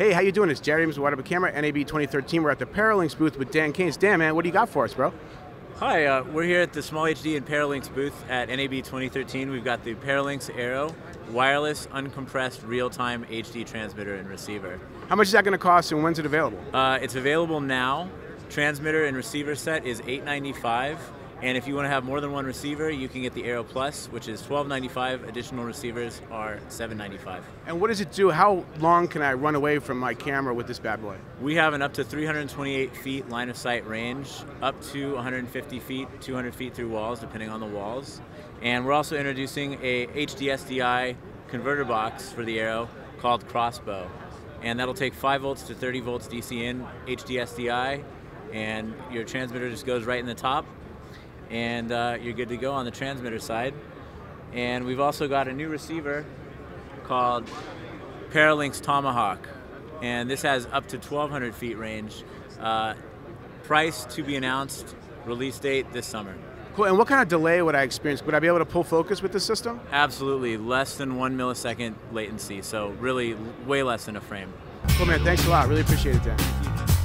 Hey, how you doing? It's Jared with Wide Open Camera, NAB 2013. We're at the Paralinx booth with Dan Keynes. Dan, man, what do you got for us, bro? Hi, uh, we're here at the Small HD and Paralinx booth at NAB 2013. We've got the Paralinx Arrow wireless, uncompressed, real-time HD transmitter and receiver. How much is that going to cost and when's it available? Uh, it's available now. Transmitter and receiver set is $895. And if you want to have more than one receiver, you can get the Arrow Plus, which is $12.95. Additional receivers are $7.95. And what does it do? How long can I run away from my camera with this bad boy? We have an up to 328 feet line of sight range, up to 150 feet, 200 feet through walls, depending on the walls. And we're also introducing a HDSDI converter box for the Arrow called Crossbow. And that'll take 5 volts to 30 volts DC in HDSDI, and your transmitter just goes right in the top and uh, you're good to go on the transmitter side. And we've also got a new receiver called Paralinx Tomahawk, and this has up to 1,200 feet range. Uh, price to be announced, release date this summer. Cool. And what kind of delay would I experience? Would I be able to pull focus with this system? Absolutely, less than one millisecond latency, so really way less than a frame. Cool, man. Thanks a lot. Really appreciate it, Dan.